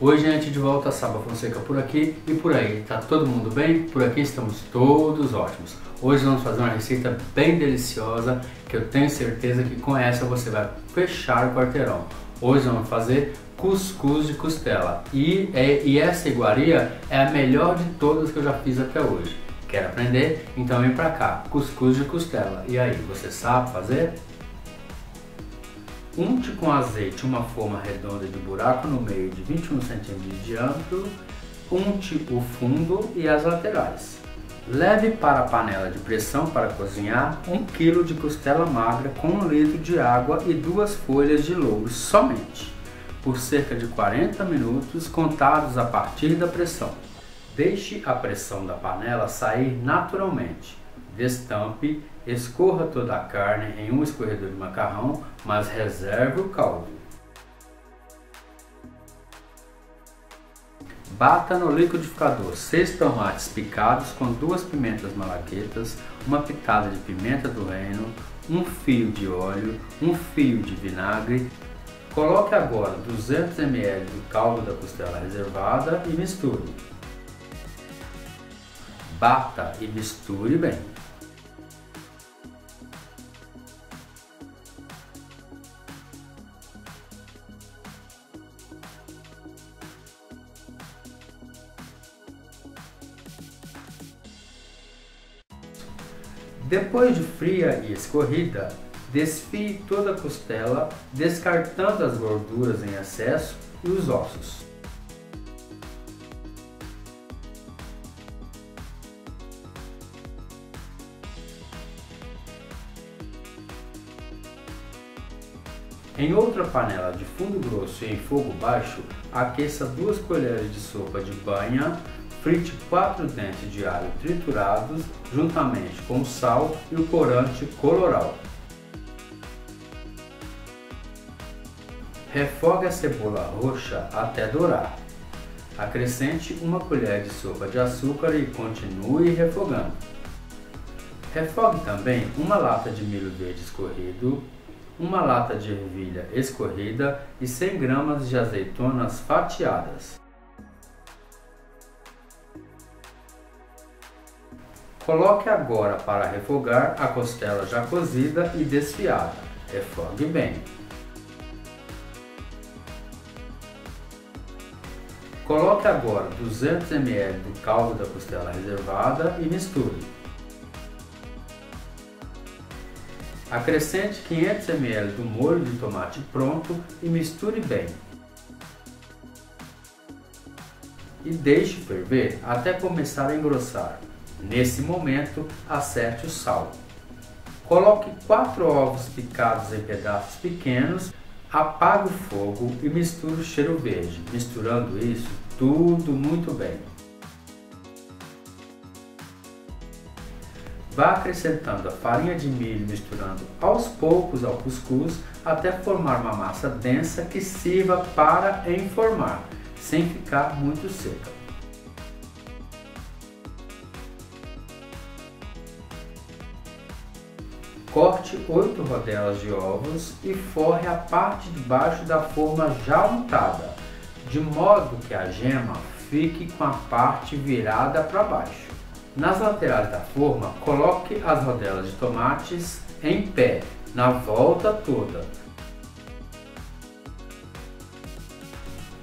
Oi gente, de volta, Saba Fonseca por aqui e por aí. Tá todo mundo bem? Por aqui estamos todos ótimos. Hoje vamos fazer uma receita bem deliciosa que eu tenho certeza que com essa você vai fechar o quarteirão. Hoje vamos fazer cuscuz de costela e, é, e essa iguaria é a melhor de todas que eu já fiz até hoje. Quer aprender? Então vem pra cá, cuscuz de costela. E aí, você sabe fazer? Unte com azeite uma forma redonda de buraco no meio de 21 cm de diâmetro. Unte o fundo e as laterais. Leve para a panela de pressão para cozinhar 1 kg de costela magra com 1 litro de água e duas folhas de louro somente, por cerca de 40 minutos contados a partir da pressão. Deixe a pressão da panela sair naturalmente destampe, escorra toda a carne em um escorredor de macarrão, mas reserve o caldo. Bata no liquidificador 6 tomates picados com duas pimentas malaguetas, uma pitada de pimenta do reino, um fio de óleo, um fio de vinagre. Coloque agora 200 ml do caldo da costela reservada e misture. Bata e misture bem. Depois de fria e escorrida, desfie toda a costela, descartando as gorduras em excesso e os ossos. Em outra panela de fundo grosso e em fogo baixo, aqueça duas colheres de sopa de banha Frite 4 dentes de alho triturados juntamente com sal e o corante coloral. Refogue a cebola roxa até dourar. Acrescente uma colher de sopa de açúcar e continue refogando. Refogue também uma lata de milho verde escorrido, uma lata de ervilha escorrida e 100 gramas de azeitonas fatiadas. Coloque agora para refogar a costela já cozida e desfiada. Refogue bem. Coloque agora 200 ml do caldo da costela reservada e misture. Acrescente 500 ml do molho de tomate pronto e misture bem. E deixe ferver até começar a engrossar. Nesse momento, acerte o sal. Coloque 4 ovos picados em pedaços pequenos, apague o fogo e misture o cheiro verde, misturando isso tudo muito bem. Vá acrescentando a farinha de milho misturando aos poucos ao cuscuz até formar uma massa densa que sirva para informar, sem ficar muito seca. Corte 8 rodelas de ovos e forre a parte de baixo da forma já untada, de modo que a gema fique com a parte virada para baixo. Nas laterais da forma, coloque as rodelas de tomates em pé, na volta toda.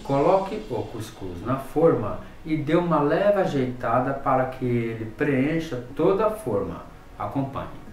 Coloque o cuscuz na forma e dê uma leve ajeitada para que ele preencha toda a forma. Acompanhe.